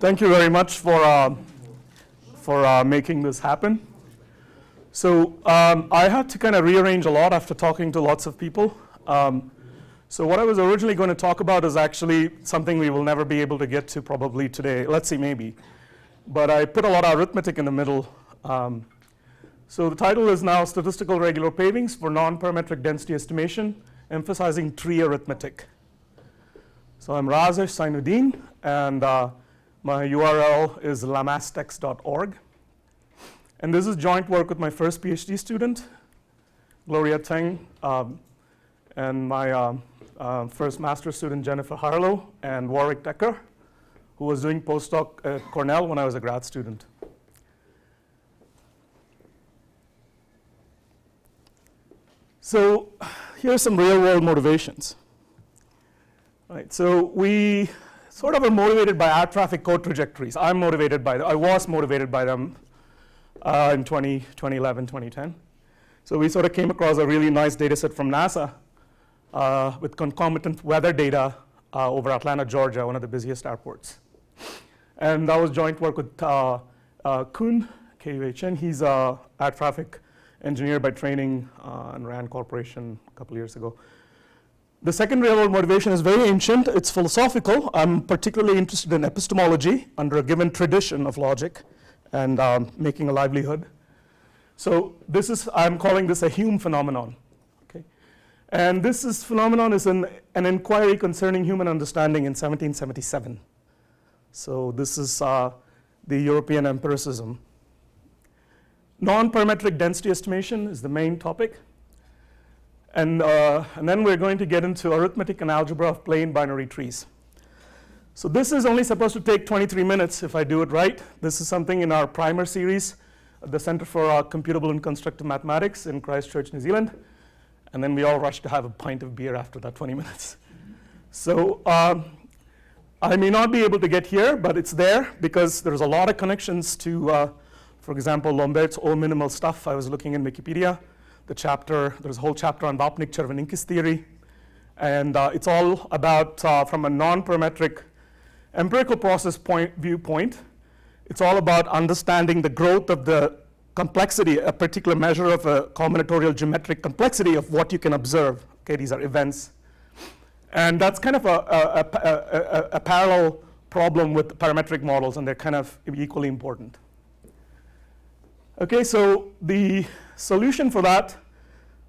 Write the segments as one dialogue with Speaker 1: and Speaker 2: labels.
Speaker 1: Thank you very much for, uh, for uh, making this happen. So um, I had to kind of rearrange a lot after talking to lots of people. Um, so what I was originally going to talk about is actually something we will never be able to get to probably today. Let's see, maybe. But I put a lot of arithmetic in the middle. Um, so the title is now Statistical Regular Pavings for Non-Parametric Density Estimation, emphasizing tree arithmetic. So I'm Raazesh Sainudiin, and uh, my URL is lamastex.org. And this is joint work with my first PhD student, Gloria Teng, um, and my um, uh, first master's student, Jennifer Harlow, and Warwick Tucker, who was doing postdoc at Cornell when I was a grad student. So here's some real world motivations. Right, so we sort of are motivated by air traffic code trajectories. I'm motivated by them. I was motivated by them uh, in 20, 2011, 2010. So we sort of came across a really nice data set from NASA uh, with concomitant weather data uh, over Atlanta, Georgia, one of the busiest airports. And that was joint work with uh, uh, Kuhn, K-U-H-N. He's a air traffic engineer by training uh, and RAND Corporation a couple years ago. The second world motivation is very ancient. It's philosophical. I'm particularly interested in epistemology under a given tradition of logic and um, making a livelihood. So this is, I'm calling this a Hume phenomenon. Okay? And this is phenomenon is an, an inquiry concerning human understanding in 1777. So this is uh, the European empiricism. Non-parametric density estimation is the main topic. And, uh, and then we're going to get into arithmetic and algebra of planar binary trees. So this is only supposed to take 23 minutes if I do it right. This is something in our primer series at the Center for uh, Computable and Constructive Mathematics in Christchurch, New Zealand. And then we all rush to have a pint of beer after that 20 minutes. So um, I may not be able to get here, but it's there because there's a lot of connections to, uh, for example, Lambert's O minimal stuff. I was looking in Wikipedia the chapter, there's a whole chapter on Vapnik-Chervonenkis theory. And uh, it's all about, uh, from a non-parametric empirical process point, viewpoint, it's all about understanding the growth of the complexity, a particular measure of a combinatorial geometric complexity of what you can observe. Okay, these are events. And that's kind of a, a, a, a parallel problem with parametric models, and they're kind of equally important. Okay, so the solution for that,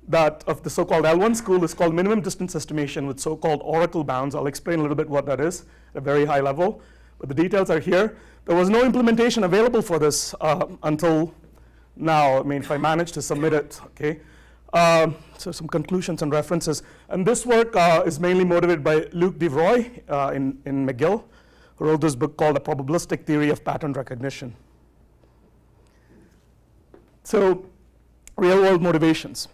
Speaker 1: that of the so-called L1 school is called minimum distance estimation with so-called oracle bounds. I'll explain a little bit what that is at a very high level, but the details are here. There was no implementation available for this uh, until now. I mean, if I manage to submit it, okay. Um, so some conclusions and references. And this work uh, is mainly motivated by Luc Devroye uh, in, in McGill, who wrote this book called The Probabilistic Theory of Pattern Recognition. So real world motivations.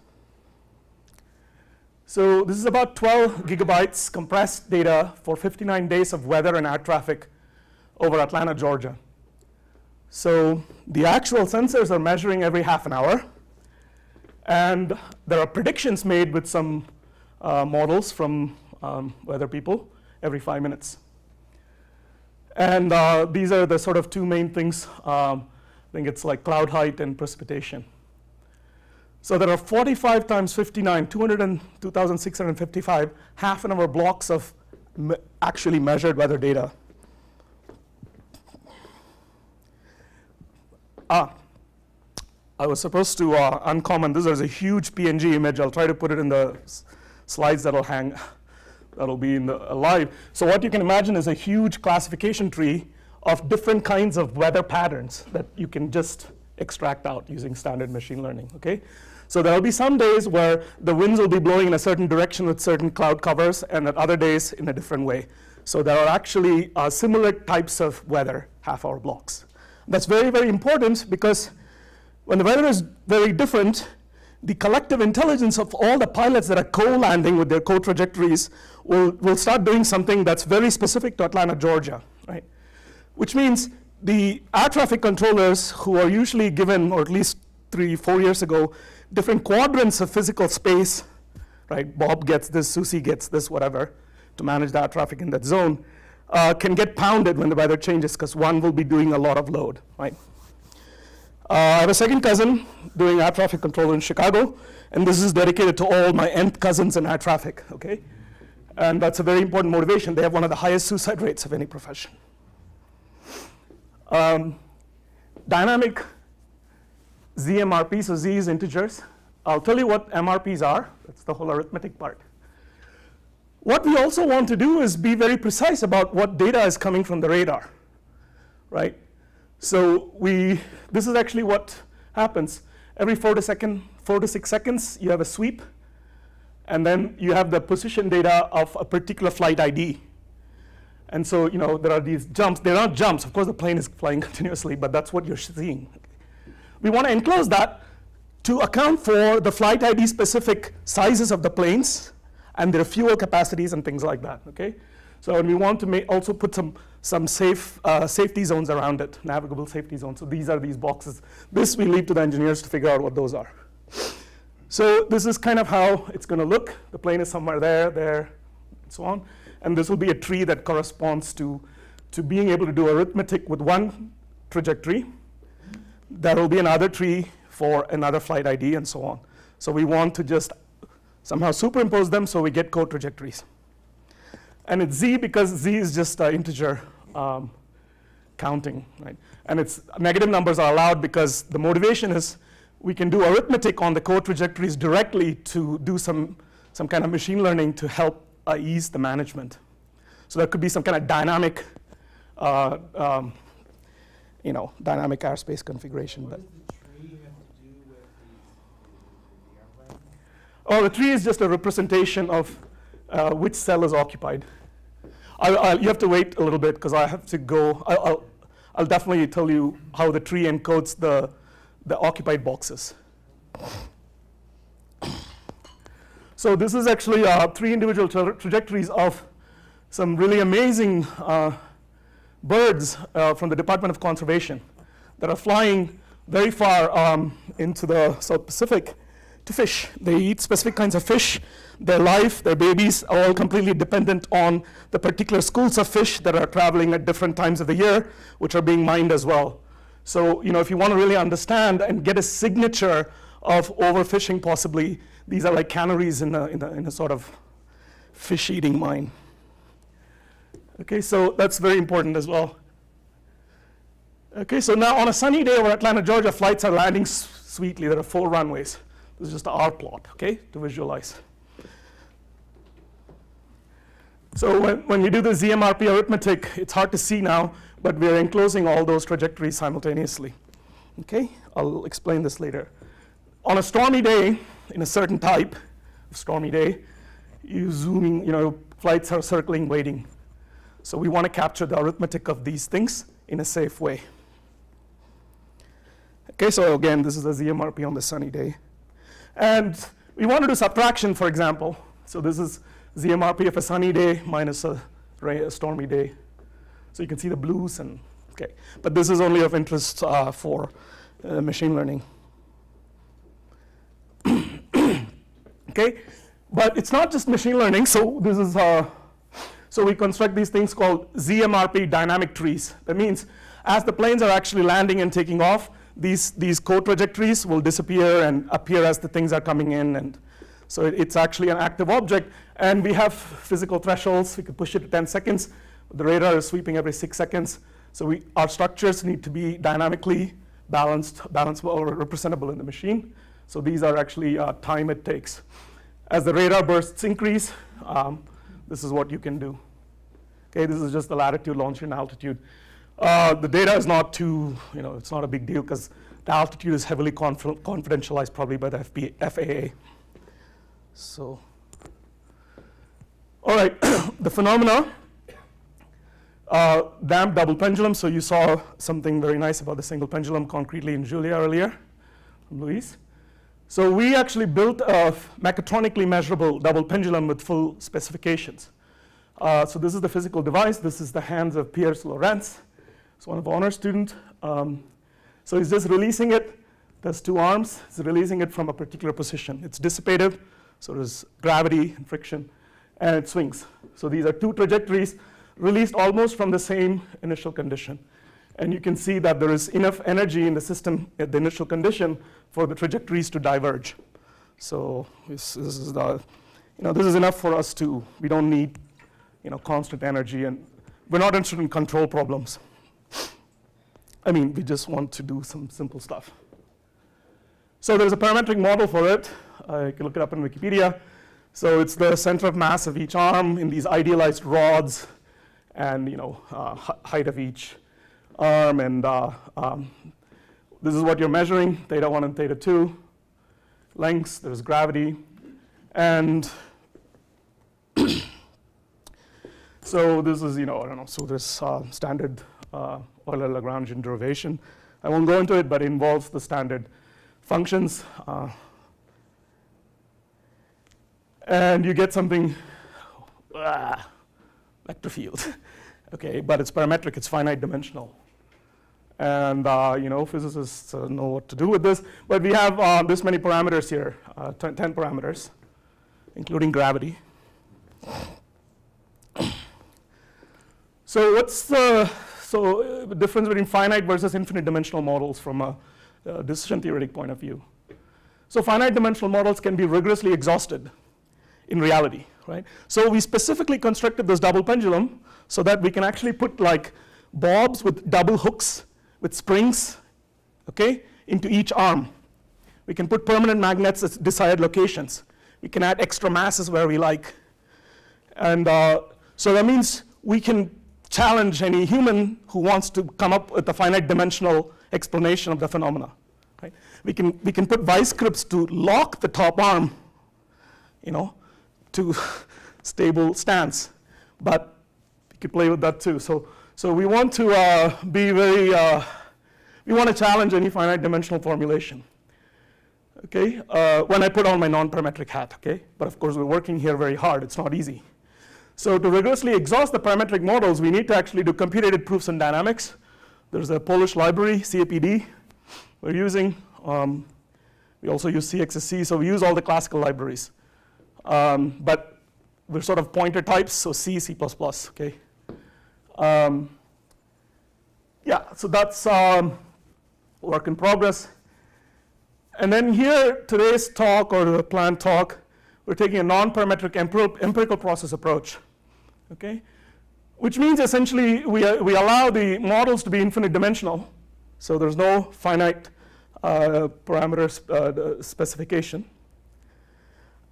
Speaker 1: So this is about 12 gigabytes compressed data for 59 days of weather and air traffic over Atlanta, Georgia. So the actual sensors are measuring every half an hour. And there are predictions made with some uh, models from um, weather people every five minutes. And uh, these are the sort of two main things um, I think it's like cloud height and precipitation. So there are 45 times 59, 202,655 half an hour blocks of me actually measured weather data. Ah, I was supposed to uh, uncomment this. There's a huge PNG image. I'll try to put it in the slides that'll hang, that'll be in the, uh, live. So what you can imagine is a huge classification tree of different kinds of weather patterns that you can just extract out using standard machine learning, okay? So there'll be some days where the winds will be blowing in a certain direction with certain cloud covers, and at other days in a different way. So there are actually uh, similar types of weather half-hour blocks. That's very, very important because when the weather is very different, the collective intelligence of all the pilots that are co-landing with their co-trajectories will, will start doing something that's very specific to Atlanta, Georgia, right? which means the air traffic controllers who are usually given, or at least three, four years ago, different quadrants of physical space, right? Bob gets this, Susie gets this, whatever, to manage the air traffic in that zone. uh, can get pounded when the weather changes because one will be doing a lot of load, right? Uh, I have a second cousin doing air traffic control in Chicago, and this is dedicated to all my nth cousins in air traffic, okay? And that's a very important motivation. They have one of the highest suicide rates of any profession. Um, dynamic ZMRP, so Z is integers. I'll tell you what MRPs are. That's the whole arithmetic part. What we also want to do is be very precise about what data is coming from the radar, right? So we, this is actually what happens. Every four to second, four to six seconds, you have a sweep, and then you have the position data of a particular flight ID. And so, you know, there are these jumps. They're not jumps. Of course, the plane is flying continuously, but that's what you're seeing. We want to enclose that to account for the flight ID specific sizes of the planes and their fuel capacities and things like that, okay? So, and we want to also put some, some safe, uh, safety zones around it, navigable safety zones. So these are these boxes. This we leave to the engineers to figure out what those are. So this is kind of how it's going to look. The plane is somewhere there, there, and so on. And this will be a tree that corresponds to, to being able to do arithmetic with one trajectory. There will be another tree for another flight ID and so on. So we want to just somehow superimpose them so we get code trajectories. And it's z because z is just uh, integer um, counting, right? And it's negative numbers are allowed because the motivation is we can do arithmetic on the code trajectories directly to do some, some kind of machine learning to help uh, ease the management. So there could be some kind of dynamic, uh, um, you know, dynamic airspace configuration.
Speaker 2: What
Speaker 1: but
Speaker 2: the tree have to do with the, the airplane?
Speaker 1: Oh, the tree is just a representation of uh, which cell is occupied. I, I, you have to wait a little bit because I have to go. I'll, I'll, I'll definitely tell you how the tree encodes the, the occupied boxes. So this is actually uh, three individual tra trajectories of some really amazing uh, birds uh, from the Department of Conservation that are flying very far um, into the South Pacific to fish. They eat specific kinds of fish. Their life, their babies are all completely dependent on the particular schools of fish that are traveling at different times of the year, which are being mined as well. So, you know, if you want to really understand and get a signature of overfishing possibly, these are like canaries in a, in a, in a sort of fish-eating mine. Okay, so that's very important as well. Okay, so now on a sunny day over Atlanta, Georgia, flights are landing sweetly. There are four runways. This is just R plot, okay, to visualize. So when, when you do the ZMRP arithmetic, it's hard to see now, but we're enclosing all those trajectories simultaneously. Okay, I'll explain this later. On a stormy day, in a certain type of stormy day, you zooming, you know, flights are circling, waiting. So we want to capture the arithmetic of these things in a safe way. Okay, so again, this is a ZMRP on the sunny day. And we want to do subtraction, for example. So this is ZMRP of a sunny day minus a, a stormy day. So you can see the blues and, okay. But this is only of interest uh, for uh, machine learning. okay, but it's not just machine learning. So this is, uh, so we construct these things called ZMRP dynamic trees. That means as the planes are actually landing and taking off, these, these code trajectories will disappear and appear as the things are coming in. And so it, it's actually an active object. And we have physical thresholds. We can push it to 10 seconds. The radar is sweeping every six seconds. So we, our structures need to be dynamically balanced, balanced or representable in the machine. So these are actually uh, time it takes. As the radar bursts increase, um, this is what you can do. Okay, this is just the latitude, longitude, and altitude. Uh, the data is not too, you know, it's not a big deal because the altitude is heavily conf confidentialized probably by the FAA. So, all right, the phenomena, uh, double pendulum. So you saw something very nice about the single pendulum concretely in Julia earlier Luis. So we actually built a mechatronically measurable double pendulum with full specifications. Uh, so this is the physical device. This is the hands of Piers Lorenz. It's one of honor student. Um, so he's just releasing it. There's two arms. He's releasing it from a particular position. It's dissipative, so there's gravity and friction, and it swings. So these are two trajectories. released almost from the same initial condition. And you can see that there is enough energy in the system at the initial condition for the trajectories to diverge. So this, this is the, you know, this is enough for us to, we don't need, you know, constant energy and we're not interested in control problems. I mean, we just want to do some simple stuff. So there's a parametric model for it. Uh, you can look it up in Wikipedia. So it's the center of mass of each arm in these idealized rods and, you know, uh, height of each arm. And uh, um, this is what you're measuring, theta 1 and theta 2. Lengths, there's gravity. And so this is, you know, I don't know, so there's uh, standard uh, Euler-Lagrangian derivation. I won't go into it, but it involves the standard functions. Uh, and you get something, ah, vector field. okay, but it's parametric, it's finite dimensional. And uh, you know, physicists uh, know what to do with this. But we have uh, this many parameters here, uh, 10 parameters, including gravity. So what's the so difference between finite versus infinite dimensional models from a, a decision theoretic point of view? So finite dimensional models can be rigorously exhausted in reality, right? So we specifically constructed this double pendulum so that we can actually put like bobs with double hooks with springs, okay, into each arm. We can put permanent magnets at desired locations. We can add extra masses where we like. And uh, so that means we can challenge any human who wants to come up with a finite dimensional explanation of the phenomena. Right? We, can, we can put vice grips to lock the top arm, you know, to stable stance. But we could play with that too. So, so we want to uh, be very, uh, we want to challenge any finite dimensional formulation. Okay, uh, when I put on my non-parametric hat, okay? But of course, we're working here very hard. It's not easy. So to rigorously exhaust the parametric models, we need to actually do computated proofs in dynamics. There's a Polish library, CAPD, we're using. Um, we also use CXSC, so we use all the classical libraries. Um, but we're sort of pointer types, so C, C++, okay? Um, yeah, so that's um, work in progress. And then here, today's talk or the planned talk, we're taking a non-parametric empirical process approach okay? Which means essentially we, uh, we allow the models to be infinite dimensional, so there's no finite uh, parameter uh, specification.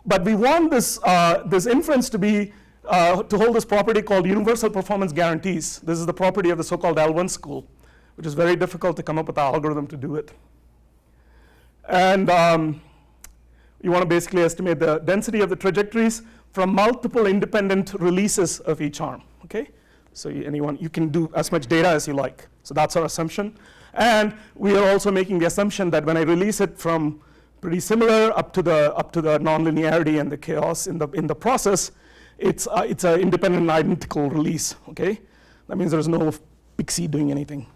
Speaker 1: But we want this, uh, this inference to be, uh, to hold this property called universal performance guarantees. This is the property of the so-called L1 school, which is very difficult to come up with an algorithm to do it. And um, you want to basically estimate the density of the trajectories from multiple independent releases of each arm, okay? So you, anyone, you can do as much data as you like. So that's our assumption. And we are also making the assumption that when I release it from pretty similar up to the, up to the nonlinearity and the chaos in the, in the process, it's, uh, it's an independent and identical release, okay? That means there's no pixie doing anything.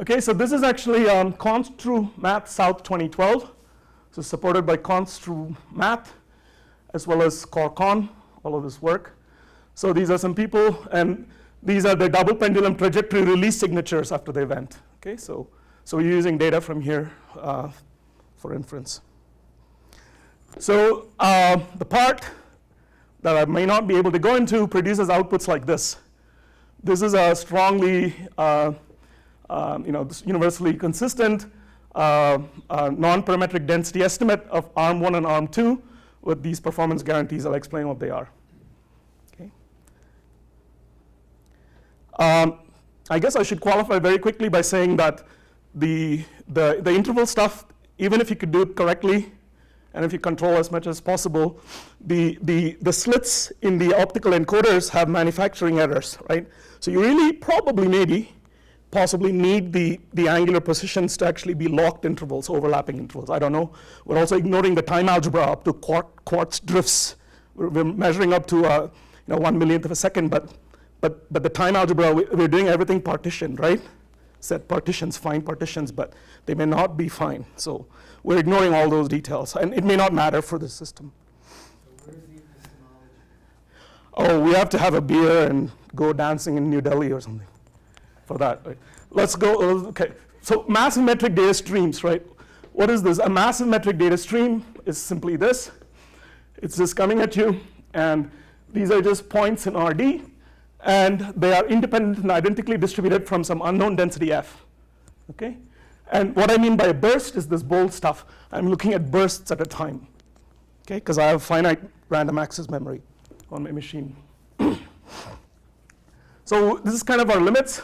Speaker 1: Okay, so this is actually um, Constru Math South 2012. So supported by Constru Math as well as CorrCon, all of this work. So these are some people, and these are the double pendulum trajectory release signatures after the event. Okay, so, so we're using data from here uh, for inference. So uh, the part that I may not be able to go into produces outputs like this. This is a strongly, uh, um, you know, universally consistent uh, uh, non-parametric density estimate of arm one and arm two with these performance guarantees. I'll explain what they are. Okay. Um, I guess I should qualify very quickly by saying that the, the, the interval stuff, even if you could do it correctly, and if you control as much as possible, the, the, the slits in the optical encoders have manufacturing errors, right? So you really probably maybe possibly need the, the angular positions to actually be locked intervals, overlapping intervals. I don't know. We're also ignoring the time algebra up to quartz drifts. We're, we're measuring up to uh, you know, one millionth of a second, but, but, but the time algebra, we, we're doing everything partitioned, right? Set partitions, fine partitions, but they may not be fine. So we're ignoring all those details, and it may not matter for the system. oh, we have to have a beer and go dancing in New Delhi or something for that. Right? Let's go, uh, okay. So massive metric data streams, right? What is this? A massive metric data stream is simply this. It's just coming at you, and these are just points in RD, and they are independent and identically distributed from some unknown density F, okay? And what I mean by a burst is this bold stuff. I'm looking at bursts at a time, okay? Because I have finite random access memory on my machine. so this is kind of our limits.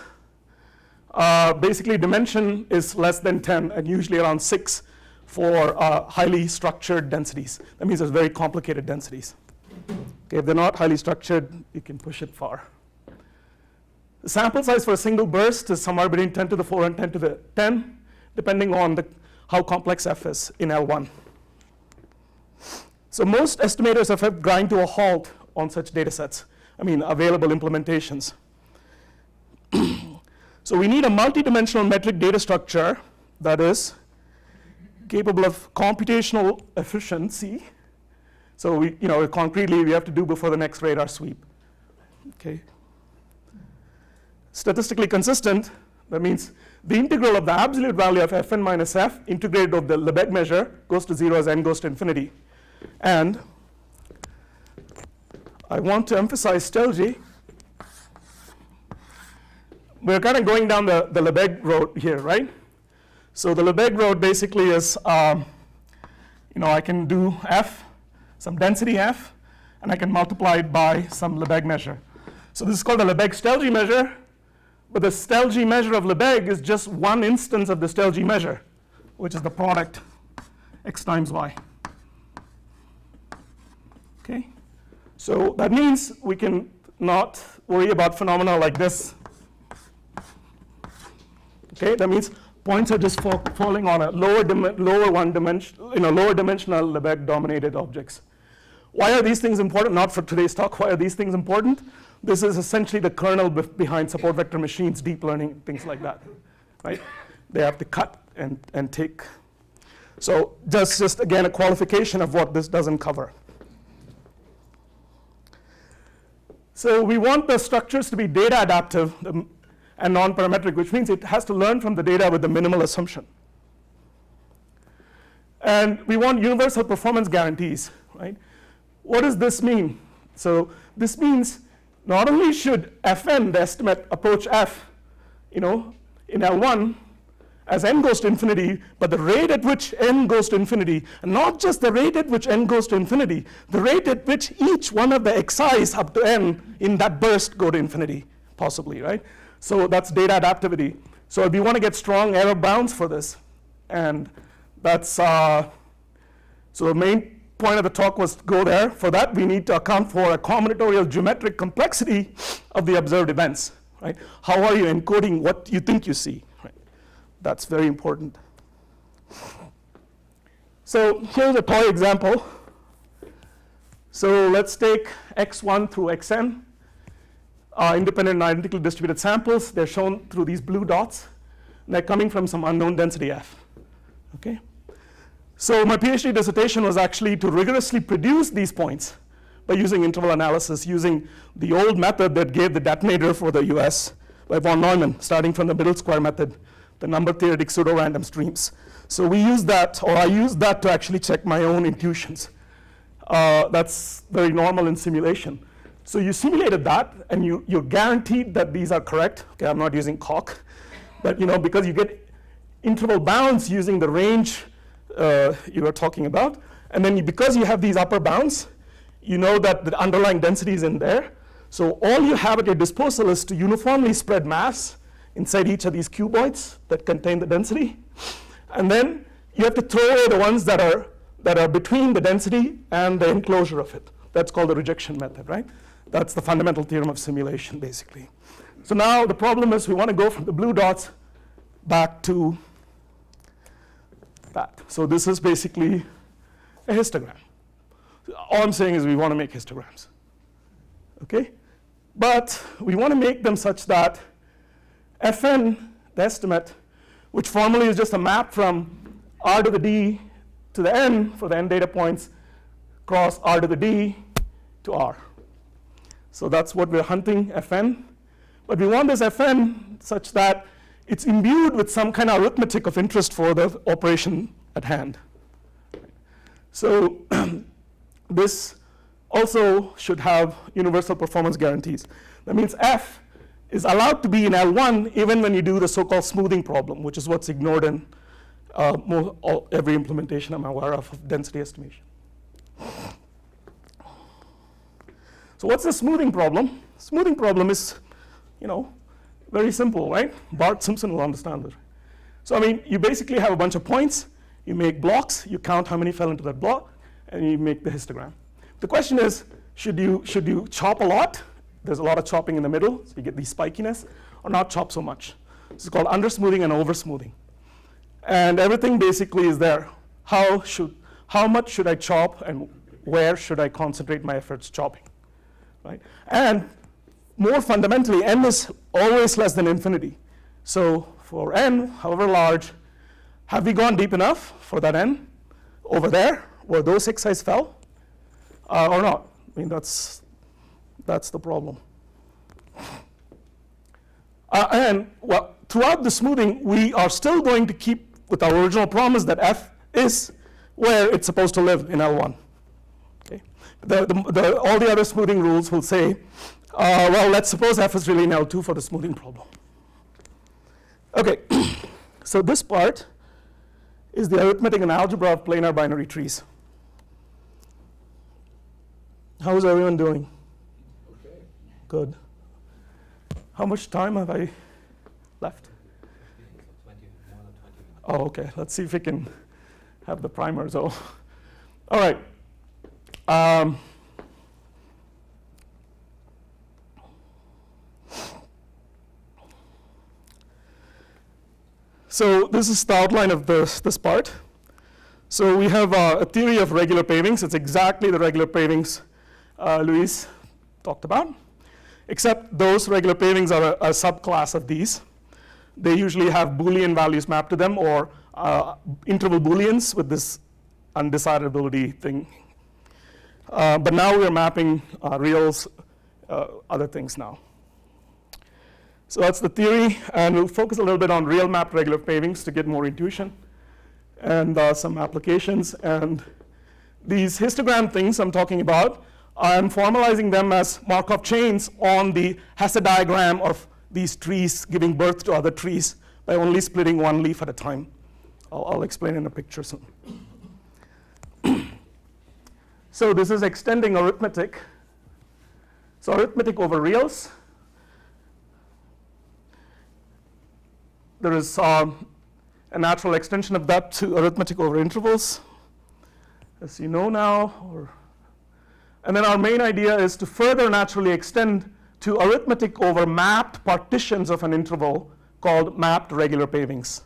Speaker 1: Uh, basically, dimension is less than 10 and usually around 6 for uh, highly structured densities. That means there's very complicated densities. Okay, if they're not highly structured, you can push it far. The sample size for a single burst is somewhere between 10 to the 4 and 10 to the 10, depending on the, how complex F is in L1. So most estimators have grind to a halt on such data sets, I mean, available implementations. so we need a multidimensional metric data structure that is capable of computational efficiency. So we, you know, concretely, we have to do before the next radar sweep. Okay. Statistically consistent, that means the integral of the absolute value of fn minus f integrated of the Lebesgue measure goes to zero as n goes to infinity. And I want to emphasize Stieltjes. We're kind of going down the, the Lebesgue road here, right? So the Lebesgue road basically is, um, you know, I can do f, some density f, and I can multiply it by some Lebesgue measure. So this is called the Lebesgue-Stieltjes measure, but the Stieltjes measure of Lebesgue is just one instance of the Stieltjes measure, which is the product x times y. Okay, so that means we can not worry about phenomena like this. Okay, that means points are just fa falling on a lower, lower one dimension, you know, lower dimensional Lebesgue dominated objects. Why are these things important? Not for today's talk. Why are these things important? This is essentially the kernel behind support vector machines, deep learning, things like that, right? They have to cut and, and take. So just, just again, a qualification of what this doesn't cover. So we want the structures to be data adaptive, um, and non-parametric, which means it has to learn from the data with the minimal assumption. And we want universal performance guarantees, right? What does this mean? So this means not only should Fn, the estimate, approach F, you know, in L1 as n goes to infinity, but the rate at which n goes to infinity, and not just the rate at which n goes to infinity, the rate at which each one of the xi's up to n in that burst go to infinity, possibly, right? So that's data adaptivity. So if we want to get strong error bounds for this. And that's, uh, so the main point of the talk was go there. For that, we need to account for a combinatorial geometric complexity of the observed events, right? How are you encoding what you think you see, right? That's very important. So here's a toy example. So let's take x1 through xn uh, independent and identically distributed samples. They're shown through these blue dots. They're coming from some unknown density f. Okay? So my PhD dissertation was actually to rigorously produce these points by using interval analysis, using the old method that gave the detonator for the US by von Neumann, starting from the middle square method, the number theoretic pseudo-random streams. So we used that, or I used that to actually check my own intuitions. Uh, that's very normal in simulation. So you simulated that, and you, you're guaranteed that these are correct. Okay, I'm not using Coq, but you know because you get interval bounds using the range uh, you were talking about, and then you, because you have these upper bounds, you know that the underlying density is in there. So all you have at your disposal is to uniformly spread mass inside each of these cuboids that contain the density, and then you have to throw away the ones that are that are between the density and the enclosure of it. That's called the rejection method, right? That's the fundamental theorem of simulation, basically. So now the problem is we want to go from the blue dots back to that. So this is basically a histogram. All I'm saying is we want to make histograms. Okay? But we want to make them such that Fn, the estimate, which formally is just a map from r to the d to the n for the n data points, cross r to the d to r. So that's what we're hunting, Fn. But we want this Fn such that it's imbued with some kind of arithmetic of interest for the operation at hand. So this also should have universal performance guarantees. That means F is allowed to be in L1 even when you do the so-called smoothing problem, which is what's ignored in uh, all, every implementation I'm aware of of density estimation. So what's the smoothing problem? Smoothing problem is, you know, very simple, right? Bart Simpson will understand this. So I mean, you basically have a bunch of points, you make blocks, you count how many fell into that block, and you make the histogram. The question is, should you, should you chop a lot? There's a lot of chopping in the middle, so you get the spikiness, or not chop so much. This is called undersmoothing and oversmoothing. And everything basically is there. How, should, how much should I chop, and where should I concentrate my efforts chopping? Right? And more fundamentally, n is always less than infinity. So for n, however large, have we gone deep enough for that n over there where those six fell uh, or not? I mean, that's, that's the problem. Uh, and well, throughout the smoothing, we are still going to keep with our original promise that f is where it's supposed to live in L1. Okay? The, the, the, all the other smoothing rules will say, uh, well, let's suppose f is really in L2 for the smoothing problem. Okay, so this part is the arithmetic and algebra of planar binary trees. How is everyone doing?
Speaker 2: Okay.
Speaker 1: Good. How much time have I left?
Speaker 2: Twenty, more than twenty.
Speaker 1: Oh, okay. Let's see if we can have the primers. So, all right. Um, so this is the outline of this, this part. So we have uh, a theory of regular pavings. It's exactly the regular pavings uh, Luis talked about, except those regular pavings are a, a subclass of these. They usually have Boolean values mapped to them or uh, interval Booleans with this undecidability thing. Uh, but now we're mapping uh, reals, uh, other things now. So that's the theory, and we'll focus a little bit on real mapped regular pavings to get more intuition and uh, some applications. And these histogram things I'm talking about, I'm formalizing them as Markov chains on the Hasse diagram of these trees giving birth to other trees by only splitting one leaf at a time. I'll, I'll explain in a picture soon. so this is extending arithmetic. So arithmetic over reals. There is um, a natural extension of that to arithmetic over intervals, as you know now. And then our main idea is to further naturally extend to arithmetic over mapped partitions of an interval called mapped regular pavings.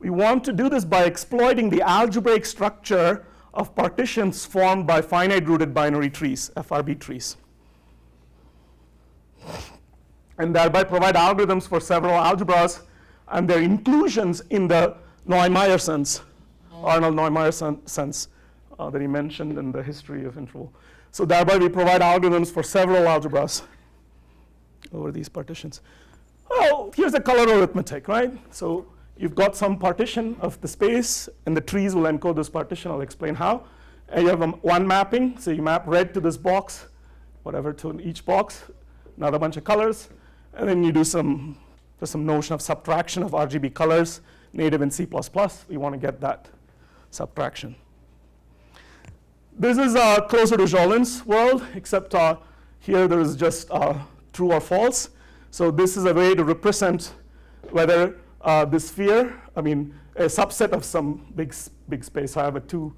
Speaker 1: We want to do this by exploiting the algebraic structure of partitions formed by finite rooted binary trees, FRB trees. And thereby provide algorithms for several algebras and their inclusions in the Neumaier sense, Arnold Neumaier sen sense uh, that he mentioned in the history of interval. So thereby we provide algorithms for several algebras over these partitions. Well, here's a color arithmetic, right? So you've got some partition of the space, and the trees will encode this partition. I'll explain how. And you have one mapping, so you map red to this box, whatever to each box, another bunch of colors, and then you do some, there's some notion of subtraction of RGB colors, native in C++. We want to get that subtraction. This is uh, closer to Jaulin's world, except uh, here there is just uh, true or false. So this is a way to represent whether uh, the sphere, I mean, a subset of some big, big space. I have a 2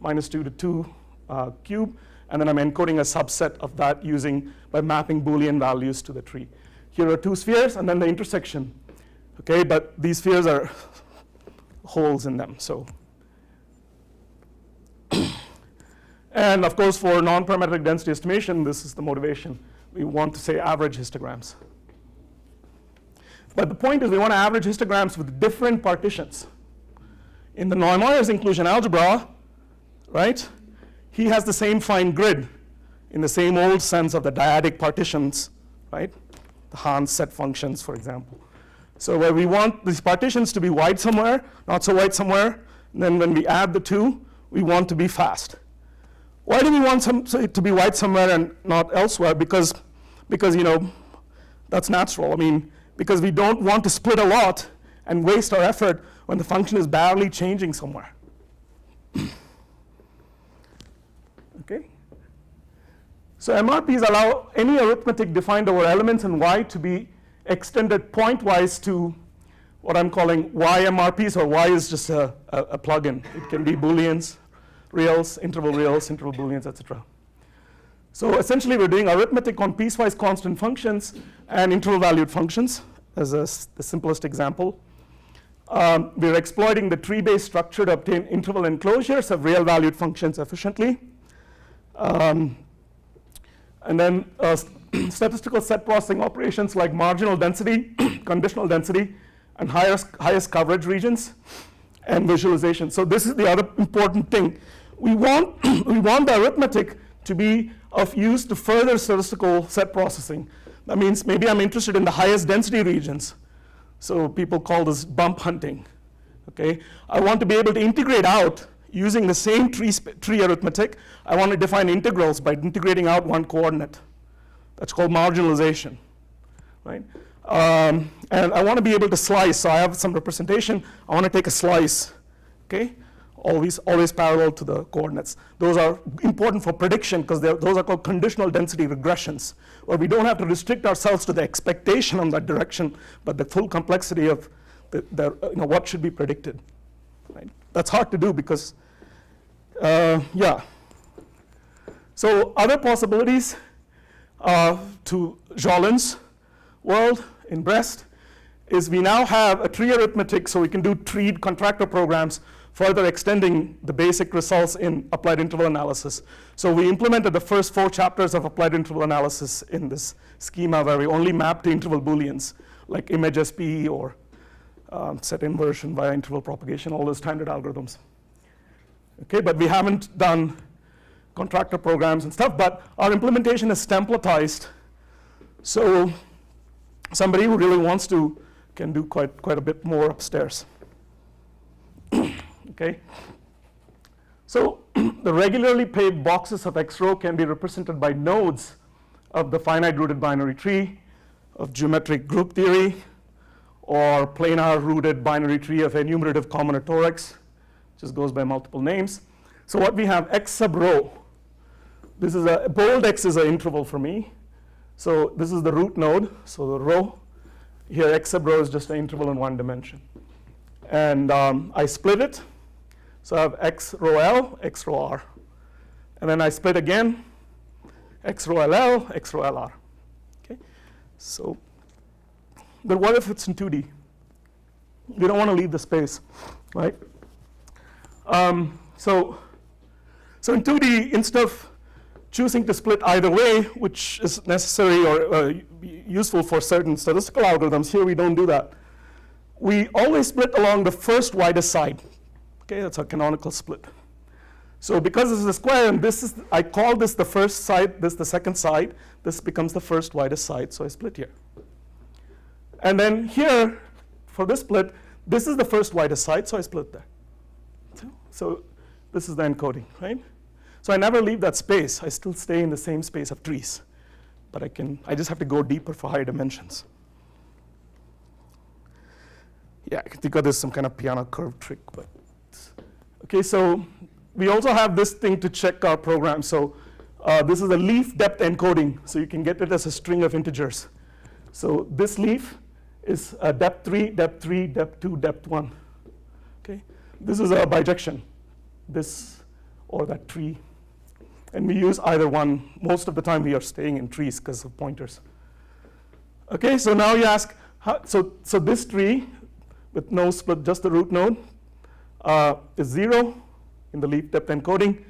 Speaker 1: minus 2 to 2 uh, cube, and then I'm encoding a subset of that using by mapping Boolean values to the tree. Here are two spheres, and then the intersection. Okay, but these spheres are holes in them, so And of course, for non-parametric density estimation, this is the motivation. We want to say average histograms. But the point is we want to average histograms with different partitions. In the Neumaier's inclusion algebra, right, he has the same fine grid in the same old sense of the dyadic partitions, right? The Hahn set functions, for example. So where we want these partitions to be wide somewhere, not so wide somewhere, then when we add the two, we want to be fast. Why do we want some, so it to be wide somewhere and not elsewhere? Because, because you know, that's natural. I mean, because we don't want to split a lot and waste our effort when the function is barely changing somewhere. okay? So MRPs allow any arithmetic defined over elements in Y to be extended pointwise to what I'm calling YMRPs, or Y is just a, a, a plugin. It can be Booleans, reals, interval reals, interval Booleans, etc. So essentially, we're doing arithmetic on piecewise constant functions and interval valued functions as a, the simplest example. Um, we're exploiting the tree-based structure to obtain interval enclosures of real valued functions efficiently. Um, and then uh, statistical set processing operations like marginal density, conditional density, and highest, highest coverage regions, and visualization. So this is the other important thing. We want, we want the arithmetic to be of use to further statistical set processing. That means maybe I'm interested in the highest density regions. So people call this bump hunting. Okay, I want to be able to integrate out using the same tree, tree arithmetic. I want to define integrals by integrating out one coordinate. That's called marginalization, right? Um, and I want to be able to slice. So I have some representation. I want to take a slice, okay? Always, always parallel to the coordinates. Those are important for prediction because those are called conditional density regressions, where we don't have to restrict ourselves to the expectation on that direction, but the full complexity of the, the you know, what should be predicted. Right? That's hard to do because, uh, yeah. So other possibilities uh, to Jaulin's world in Brest is we now have a tree arithmetic, so we can do treed contractor programs, further extending the basic results in applied interval analysis. So we implemented the first four chapters of applied interval analysis in this schema where we only map to interval booleans, like image SPE or um, set inversion via interval propagation, all those standard algorithms. Okay, but we haven't done contractor programs and stuff, but our implementation is templatized. So somebody who really wants to can do quite, quite a bit more upstairs. okay? So the regularly paved boxes of X row can be represented by nodes of the finite rooted binary tree of geometric group theory or planar rooted binary tree of enumerative combinatorics, just goes by multiple names. So what we have X sub rho this is a bold x is an interval for me. So this is the root node. So the rho here x sub rho is just an interval in one dimension. And um, I split it. So I have x rho L, x rho R. And then I split again, x rho LL, x rho LR. Okay? So, but what if it's in 2D? We don't want to leave the space, right? Um, so, so in 2D, instead of choosing to split either way, which is necessary or uh, useful for certain statistical algorithms. Here we don't do that. We always split along the first widest side. Okay, that's our canonical split. So because this is a square, and this is, I call this the first side, this the second side, this becomes the first widest side, so I split here. And then here, for this split, this is the first widest side, so I split there. So, this is the encoding, right? So I never leave that space. I still stay in the same space of trees. But I can, I just have to go deeper for higher dimensions. Yeah, I think of this some kind of Peano curve trick, but okay, so we also have this thing to check our program. So uh, this is a leaf depth encoding, so you can get it as a string of integers. So this leaf is uh, depth 3, depth 3, depth 2, depth 1. This is a bijection, this or that tree and we use either one. Most of the time we are staying in trees because of pointers. Okay, so now you ask, how, so, so this tree with no split, just the root node, uh, is zero in the leaf depth encoding.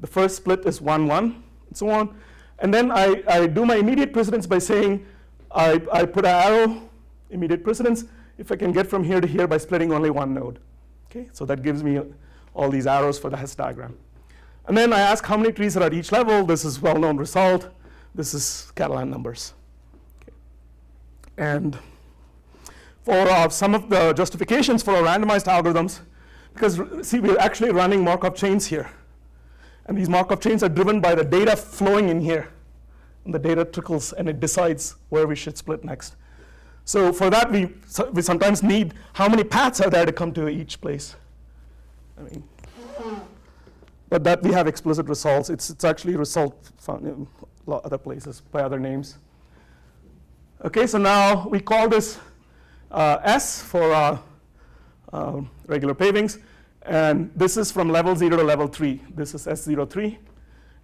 Speaker 1: The first split is one, one, and so on. And then I, I do my immediate precedence by saying I, I put an arrow, immediate precedence, if I can get from here to here by splitting only one node. Okay, so that gives me all these arrows for the Hasse diagram. And then I ask how many trees are at each level. This is well-known result. This is Catalan numbers. Okay. And for uh, some of the justifications for our randomized algorithms, because see, we're actually running Markov chains here. And these Markov chains are driven by the data flowing in here. And the data trickles and it decides where we should split next. So for that, we, so we sometimes need how many paths are there to come to each place. I mean, but that we have explicit results. It's, it's actually result found in other places by other names. Okay, so now we call this uh, S for uh, uh, regular pavings. And this is from level 0 to level 3. This is S03.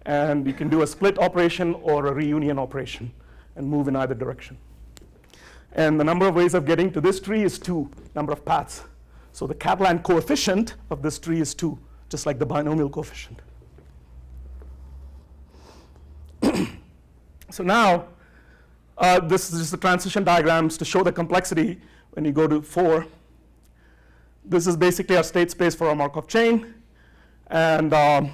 Speaker 1: And you can do a split operation or a reunion operation and move in either direction. And the number of ways of getting to this tree is 2, number of paths. So the Catalan coefficient of this tree is 2, just like the binomial coefficient. so now, uh, this is just the transition diagrams to show the complexity when you go to 4. This is basically our state space for our Markov chain. And um,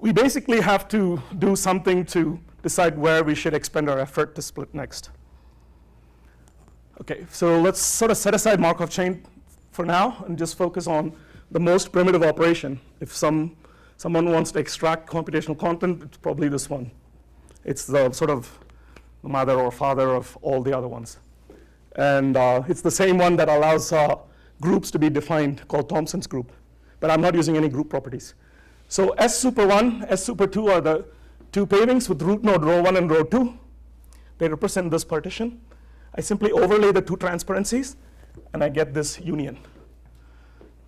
Speaker 1: we basically have to do something to decide where we should expend our effort to split next. Okay, so let's sort of set aside Markov chain for now and just focus on the most primitive operation. If some, someone wants to extract computational content, it's probably this one. It's the sort of the mother or father of all the other ones. And uh, it's the same one that allows uh, groups to be defined called Thompson's group. But I'm not using any group properties. So S super 1, S super 2 are the two pavings with root node rho 1 and row 2. They represent this partition. I simply overlay the two transparencies and I get this union.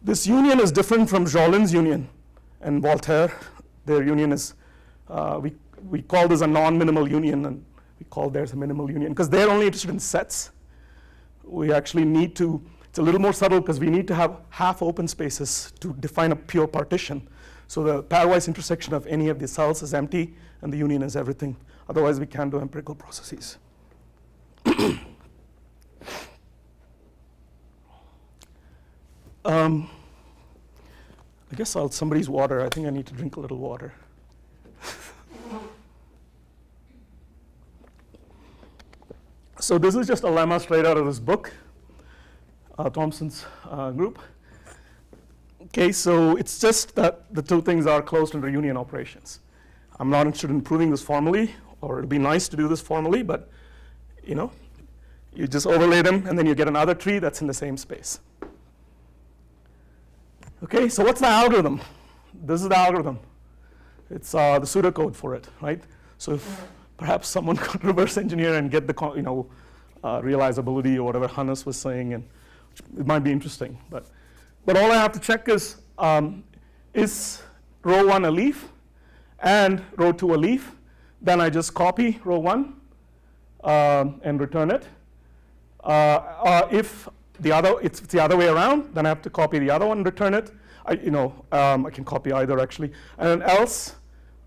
Speaker 1: This union is different from Jaulin's union and Walter. Their union is, uh, we, we call this a non-minimal union and we call theirs a minimal union because they're only interested in sets we actually need to, it's a little more subtle because we need to have half open spaces to define a pure partition. So the pairwise intersection of any of the cells is empty and the union is everything. Otherwise, we can't do empirical processes. um, I guess I'll somebody's water. I think I need to drink a little water. So this is just a lemma straight out of this book, uh, Thompson's uh, group. Okay, so it's just that the two things are closed under union operations. I'm not interested in proving this formally, or it'd be nice to do this formally, but you know, you just overlay them and then you get another tree that's in the same space. Okay, so what's the algorithm? This is the algorithm. It's uh, the pseudocode for it, right? So if perhaps someone could reverse engineer and get the you know uh, realizability or whatever Hannes was saying, and it might be interesting. But but all I have to check is um, is row one a leaf and row two a leaf. Then I just copy row one um, and return it. Uh, uh, if the other it's the other way around, then I have to copy the other one and return it. I, you know, um, I can copy either actually. And else,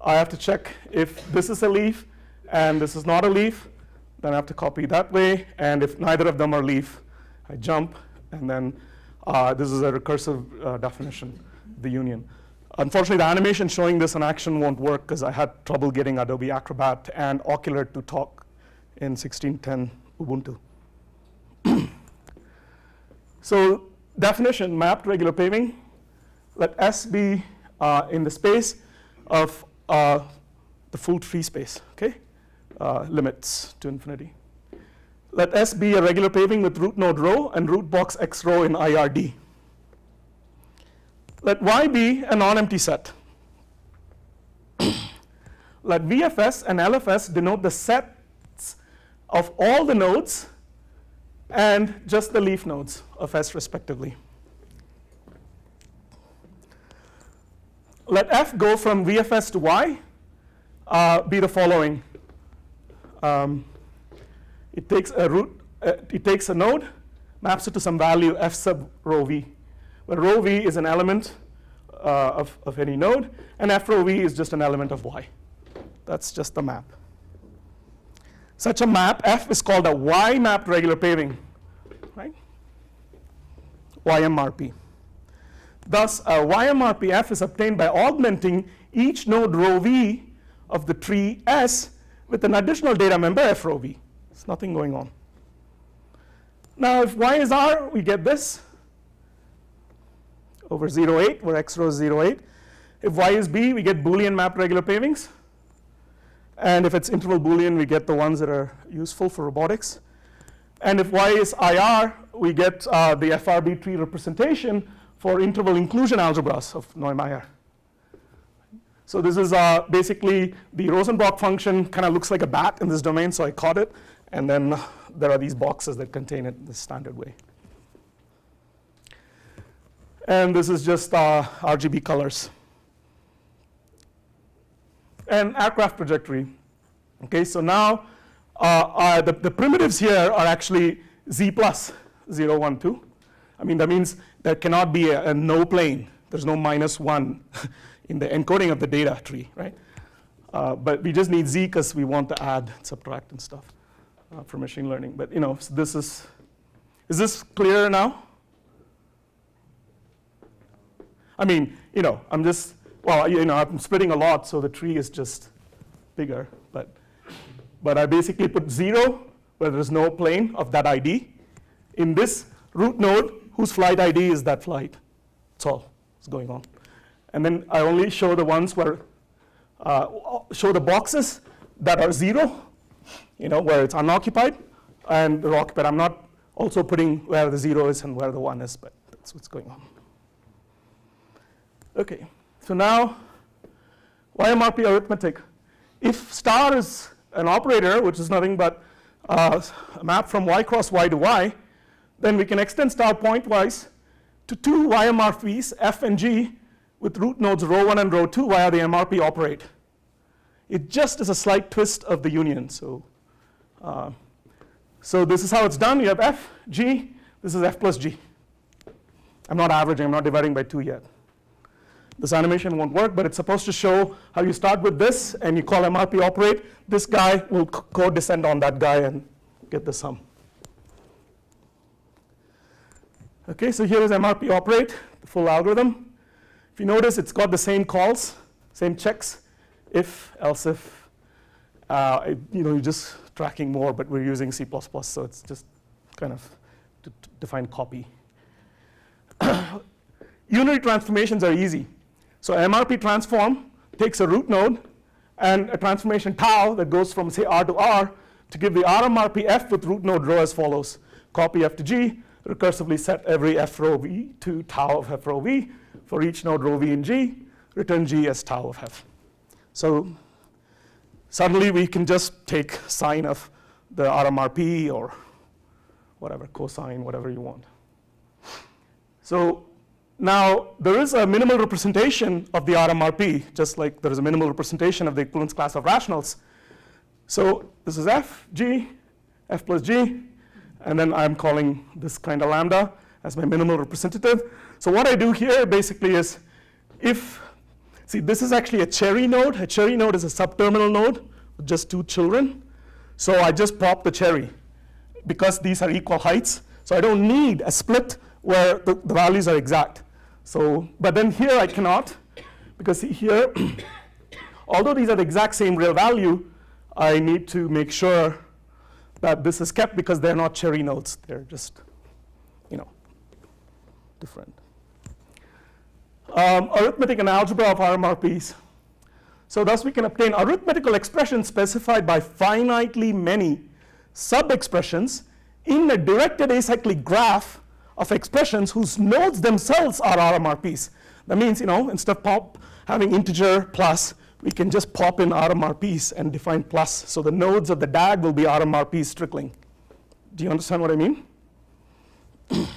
Speaker 1: I have to check if this is a leaf and this is not a leaf, then I have to copy that way. And if neither of them are leaf, I jump, and then uh, this is a recursive uh, definition, the union. Unfortunately, the animation showing this in action won't work because I had trouble getting Adobe Acrobat and Okular to talk in 1610 Ubuntu. So definition, mapped regular paving. Let S be uh, in the space of uh, the full tree space, okay? uh, limits to infinity. Let S be a regular paving with root node rho and root box x row in IRD. Let Y be a non-empty set. Let VFS and LFS denote the sets of all the nodes and just the leaf nodes of S respectively. Let F go from VFS to Y uh, be the following um, it takes a root, uh, it takes a node, maps it to some value f sub rho v, where rho v is an element uh, of, of any node, and f rho v is just an element of y. That's just the map. Such a map, f is called a y-mapped regular paving, right? YMRP. Thus, a YMRPF is obtained by augmenting each node rho v of the tree S with an additional data member f rho v. There's nothing going on. Now, if y is r, we get this over 0, 8, where x row is 0, 8. If y is b, we get Boolean mapped regular pavings. And if it's interval Boolean, we get the ones that are useful for robotics. And if y is IR, we get uh, the FRB tree representation for interval inclusion algebras of Neumaier. So this is uh, basically the Rosenbrock function kind of looks like a bat in this domain, so I caught it. And then there are these boxes that contain it in the standard way. And this is just uh, RGB colors. And aircraft trajectory. Okay, so now uh, uh, the, the primitives here are actually z plus 0, 1, 2. I mean, that means there cannot be a, a no plane. There's no minus 1 in the encoding of the data tree, right? Uh, but we just need z because we want to add, subtract, and stuff uh, for machine learning. But you know, so this is, is this clear now? I mean, you know, I'm just, well, you know, I'm splitting a lot, so the tree is just bigger. But, but I basically put zero where there's no plane of that ID in this root node whose flight ID is that flight. That's all that's going on. And then I only show the ones where, uh, show the boxes that are zero, you know, where it's unoccupied, and they're occupied. I'm not also putting where the zero is and where the one is, but that's what's going on. Okay, so now YMRP arithmetic. If star is an operator, which is nothing but uh, a map from y cross y to y, then we can extend star pointwise to two YMRPs, f and g, with root nodes row 1 and row 2 via the MRP operate. It just is a slight twist of the union. So, uh, so this is how it's done. You have f, g, this is f plus g. I'm not averaging, I'm not dividing by 2 yet. This animation won't work, but it's supposed to show how you start with this and you call MRP operate. This guy will co-descend on that guy and get the sum. Okay, so here is MRP operate, the full algorithm. If you notice, it's got the same calls, same checks, if, else if. Uh, it, you know, you're just tracking more, but we're using C++, so it's just kind of to, to define copy. Unary transformations are easy. So MRP transform takes a root node and a transformation tau that goes from say R to R to give the RMRP F with root node rho as follows. Copy F to G, recursively set every F rho V to tau of F rho V for each node rho V in G, return G as tau of F. So suddenly we can just take sine of the RMRP or whatever, cosine, whatever you want. So now, there is a minimal representation of the RMRP, just like there is a minimal representation of the equivalence class of rationals. So this is f, g, f plus g, and then I'm calling this kind of lambda as my minimal representative. So what I do here basically is if, see this is actually a cherry node. A cherry node is a subterminal node with just two children. So I just pop the cherry because these are equal heights. So I don't need a split where the, the values are exact. So, but then here I cannot, because here, although these are the exact same real value, I need to make sure that this is kept because they're not cherry nodes. They're just, you know, different. Um, arithmetic and algebra of RMRPs. So thus we can obtain arithmetical expressions specified by finitely many sub-expressions in a directed acyclic graph of expressions whose nodes themselves are RMRPs. That means, you know, instead of pop having integer plus, we can just pop in RMRPs and define plus. So the nodes of the DAG will be RMRPs trickling. Do you understand what I mean?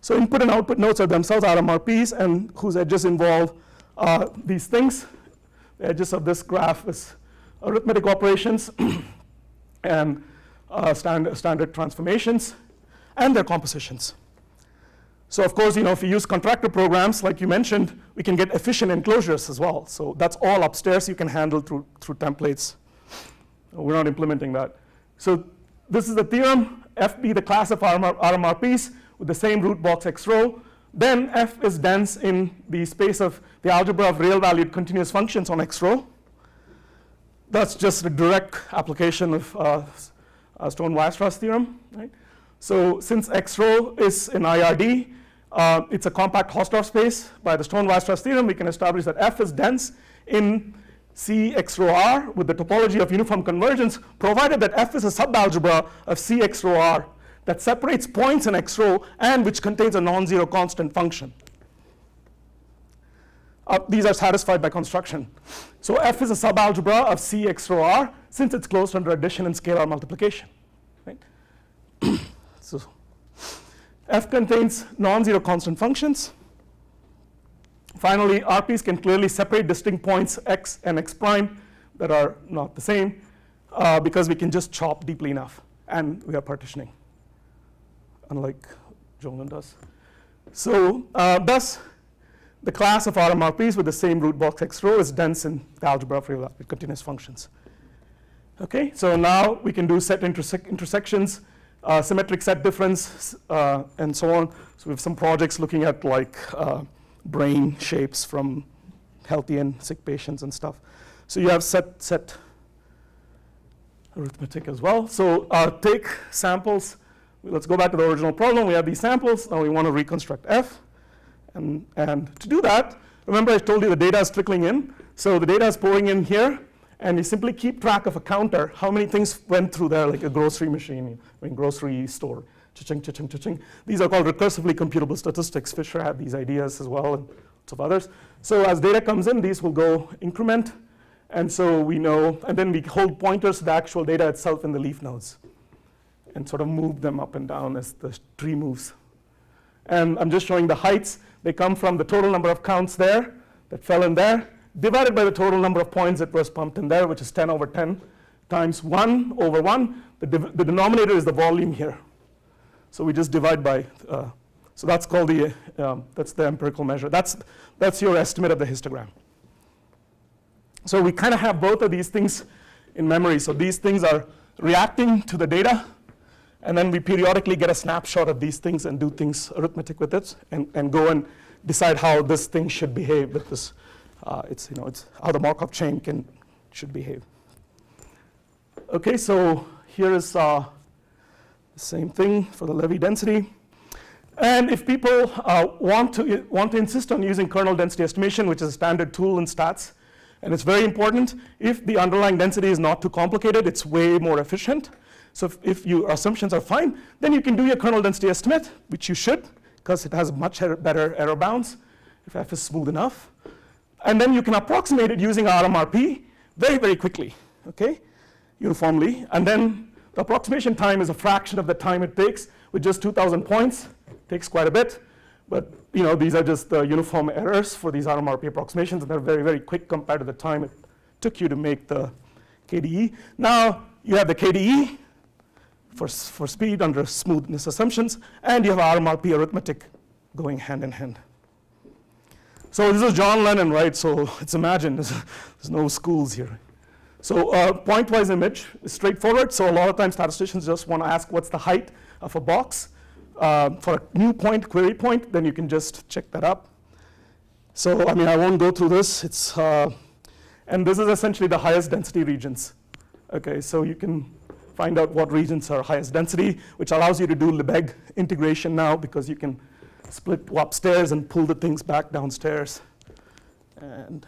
Speaker 1: so input and output nodes are themselves RMRPs and whose edges involve uh, these things. The edges of this graph is arithmetic operations and uh, standard, standard transformations and their compositions. So of course, you know, if you use contractor programs, like you mentioned, we can get efficient enclosures as well. So that's all upstairs you can handle through, through templates. We're not implementing that. So this is the theorem, FB, the class of RMR, RMRPs with the same root box X row. then f is dense in the space of the algebra of real valued continuous functions on x row. That's just a direct application of uh, uh, Stone-Weierstrass theorem. Right? So since x row is an IRD, uh, it's a compact Hausdorff space. By the Stone-Weierstrass theorem, we can establish that f is dense in C x row R with the topology of uniform convergence, provided that f is a subalgebra of C x row R that separates points in x row and which contains a non-zero constant function. Uh, these are satisfied by construction. So f is a subalgebra of C x row R since it's closed under addition and scalar multiplication. Right? so f contains non-zero constant functions. Finally, RPs can clearly separate distinct points x and x prime that are not the same uh, because we can just chop deeply enough and we are partitioning, unlike Jaulin does. So uh, thus, the class of RMRPs with the same root box x row is dense in the algebra of real continuous functions. Okay, so now we can do set intersec intersections, uh, symmetric set difference, uh, and so on. So we have some projects looking at like uh, brain shapes from healthy and sick patients and stuff. So you have set set arithmetic as well. So uh, take samples. Let's go back to the original problem. We have these samples. Now we want to reconstruct f. And, and to do that, remember I told you the data is trickling in. So the data is pouring in here. And you simply keep track of a counter, how many things went through there, like a grocery machine, I mean, grocery store. Cha-ching, cha-ching, cha-ching. These are called recursively computable statistics. Fisher had these ideas as well, and lots of others. So as data comes in, these will go increment. And so we know, and then we hold pointers to the actual data itself in the leaf nodes and sort of move them up and down as the tree moves. And I'm just showing the heights. They come from the total number of counts there that fell in there, divided by the total number of points that was pumped in there, which is 10 over 10 times 1 over 1. The, the denominator is the volume here. So we just divide by, uh, so that's called the, um, that's the empirical measure. That's, that's your estimate of the histogram. So we kind of have both of these things in memory. So these things are reacting to the data, and then we periodically get a snapshot of these things and do things arithmetic with it, and, and go and decide how this thing should behave with this. Uh, it's, you know, it's how the Markov chain can, should behave. Okay, so here is uh, the same thing for the Levy density. And if people uh, want, to, want to insist on using kernel density estimation, which is a standard tool in stats, and it's very important, if the underlying density is not too complicated, it's way more efficient. So if, if your assumptions are fine, then you can do your kernel density estimate, which you should, because it has much better error bounds if f is smooth enough. And then you can approximate it using RMRP very, very quickly, okay, uniformly. And then the approximation time is a fraction of the time it takes with just 2,000 points. Takes quite a bit. But you know, these are just the uniform errors for these RMRP approximations, and they're very, very quick compared to the time it took you to make the KDE. Now you have the KDE for, for speed under smoothness assumptions, and you have RMRP arithmetic going hand in hand. So this is John Lennon, right? So it's imagine, there's, there's no schools here. So uh, pointwise image is straightforward. So a lot of times statisticians just want to ask what's the height of a box. Uh, for a new point, query point, then you can just check that up. So I mean, I won't go through this. It's, uh, and this is essentially the highest density regions. Okay, so you can find out what regions are highest density, which allows you to do Lebesgue integration now because you can split upstairs and pull the things back downstairs. And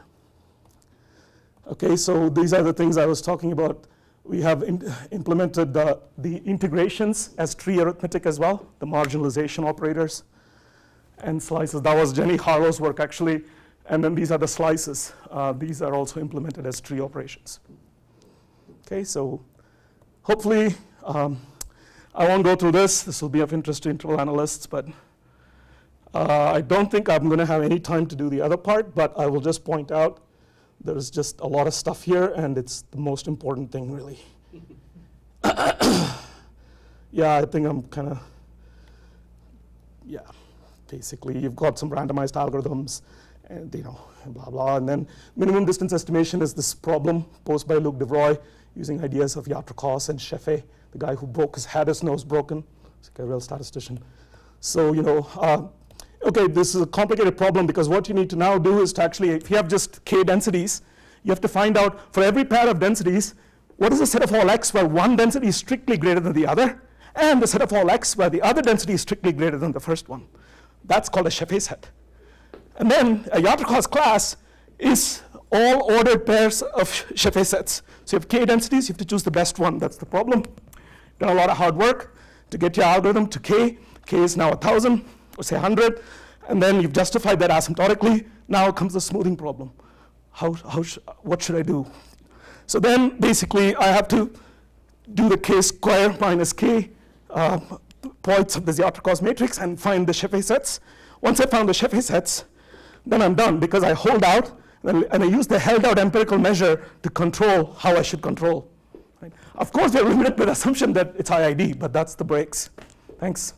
Speaker 1: okay, so these are the things I was talking about. We have implemented the, the integrations as tree arithmetic as well, the marginalization operators and slices. That was Jenny Harlow's work actually. And then these are the slices. Uh, these are also implemented as tree operations. Okay, so hopefully, um, I won't go through this. This will be of interest to interval analysts, but uh, I don't think I'm going to have any time to do the other part, but I will just point out there's just a lot of stuff here, and it's the most important thing, really. yeah, I think I'm kind of, yeah, basically, you've got some randomized algorithms, and you know, blah, blah. And then minimum distance estimation is this problem posed by Luc Devroye using ideas of Yatracos and Scheffé, the guy who broke his, had his nose broken. He's like a real statistician. So, you know, uh, okay, this is a complicated problem because what you need to now do is to actually, if you have just k densities, you have to find out for every pair of densities, what is the set of all x where one density is strictly greater than the other, and the set of all x where the other density is strictly greater than the first one. That's called a Scheffé set. And then a Yatracos class is all ordered pairs of Scheffé sets. So you have k densities, you have to choose the best one. That's the problem. Done a lot of hard work to get your algorithm to k. k is now 1,000, or say 100. And then you've justified that asymptotically. Now comes the smoothing problem. How, how sh what should I do? So then basically I have to do the k square minus k uh, points of the Yatracos matrix and find the Scheffé sets. Once I found the Scheffé sets, then I'm done because I hold out and, I use the held out empirical measure to control how I should control. Right? Of course, we're limited with the assumption that it's IID, but that's the breaks. Thanks.